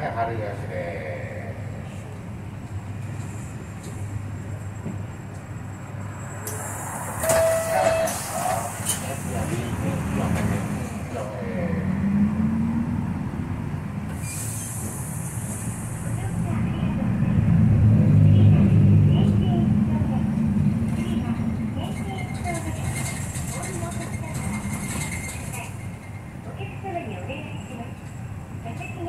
はい、春吉です。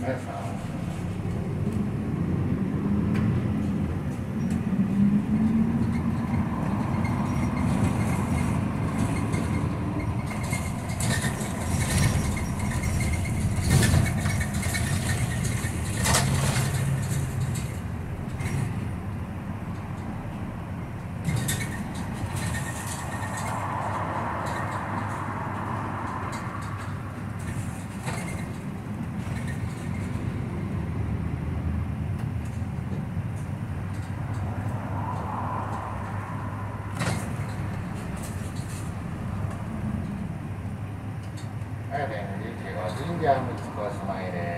That's fine. じゃあ、息子はしまいです。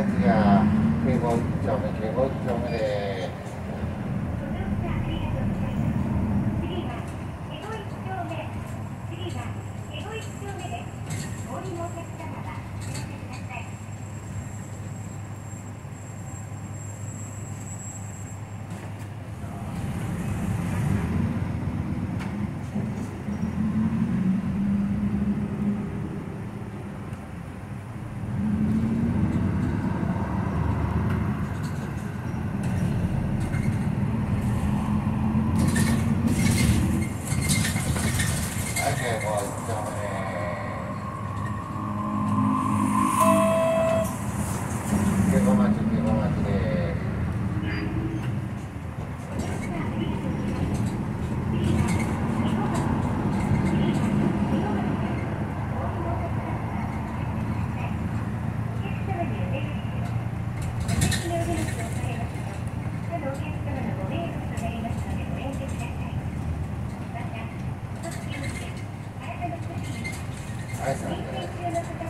같이가 그리고 저기 그리고 저기 而且我讲はい。